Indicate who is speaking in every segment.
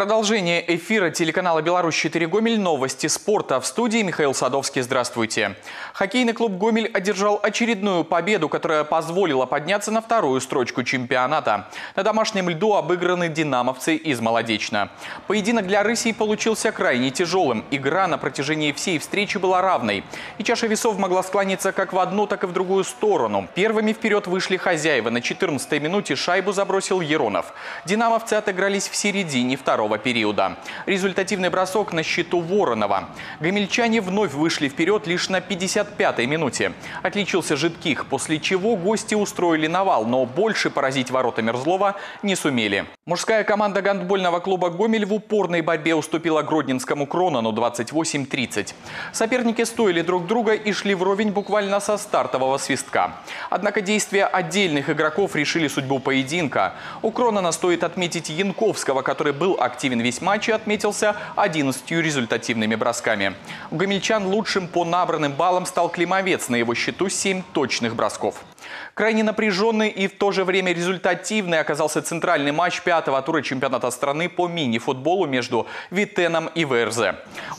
Speaker 1: Продолжение эфира телеканала «Беларусь-4 Гомель» новости спорта. В студии Михаил Садовский. Здравствуйте. Хоккейный клуб «Гомель» одержал очередную победу, которая позволила подняться на вторую строчку чемпионата. На домашнем льду обыграны динамовцы из Молодечно. Поединок для рысей получился крайне тяжелым. Игра на протяжении всей встречи была равной. И чаша весов могла склониться как в одну, так и в другую сторону. Первыми вперед вышли хозяева. На 14-й минуте шайбу забросил Еронов. Динамовцы отыгрались в середине второго второго периода. Результативный бросок на счету Воронова. Гомельчане вновь вышли вперед лишь на 55-й минуте. Отличился Житких, после чего гости устроили навал, но больше поразить ворота Мерзлова не сумели. Мужская команда гандбольного клуба «Гомель» в упорной борьбе уступила Гродненскому Кронану 28-30. Соперники стоили друг друга и шли вровень буквально со стартового свистка. Однако действия отдельных игроков решили судьбу поединка. У Кронана стоит отметить Янковского, который был активен весь матч и отметился 11 результативными бросками. У гомельчан лучшим по набранным баллам стал Климовец. На его счету 7 точных бросков. Крайне напряженный и в то же время результативный оказался центральный матч пятого тура чемпионата страны по мини-футболу между Витеном и ВРЗ.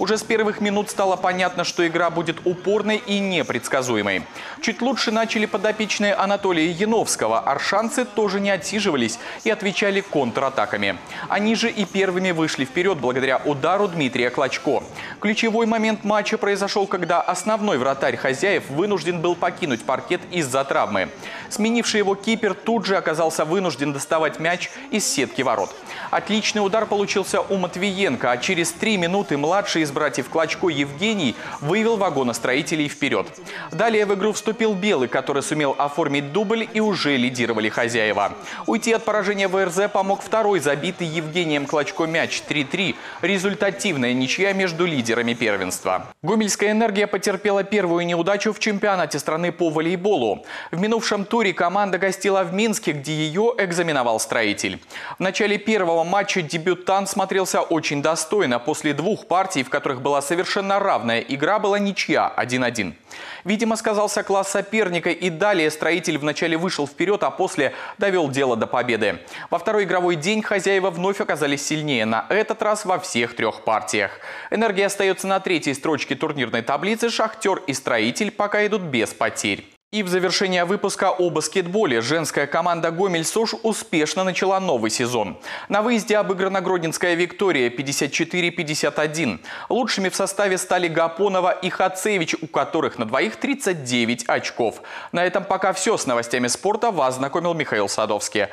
Speaker 1: Уже с первых минут стало понятно, что игра будет упорной и непредсказуемой. Чуть лучше начали подопечные Анатолия Яновского. Аршанцы тоже не отсиживались и отвечали контратаками. Они же и первыми вышли вперед благодаря удару Дмитрия Клочко. Ключевой момент матча произошел, когда основной вратарь хозяев вынужден был покинуть паркет из-за травмы. Сменивший его кипер тут же оказался вынужден доставать мяч из сетки ворот. Отличный удар получился у Матвиенко, а через три минуты младший из братьев Клочко Евгений вывел вагоностроителей вперед. Далее в игру вступил Белый, который сумел оформить дубль и уже лидировали хозяева. Уйти от поражения ВРЗ помог второй забитый Евгением Клочко мяч 3-3. Результативная ничья между лидерами первенства. Гомельская энергия потерпела первую неудачу в чемпионате страны по волейболу. В минувшем туре команда гостила в Минске, где ее экзаменовал строитель. В начале первого матча дебютант смотрелся очень достойно. После двух партий, в которых была совершенно равная игра, была ничья 1-1. Видимо, сказался класс соперника и далее строитель вначале вышел вперед, а после довел дело до победы. Во второй игровой день хозяева вновь оказались сильнее, на этот раз во всех трех партиях. Энергия остается на третьей строчке турнирной таблицы, Шахтер и Строитель пока идут без потерь. И в завершение выпуска о баскетболе женская команда «Гомель-Сош» успешно начала новый сезон. На выезде обыграна Гродненская «Виктория» 54-51. Лучшими в составе стали Гапонова и Хацевич, у которых на двоих 39 очков. На этом пока все. С новостями спорта вас знакомил Михаил Садовский.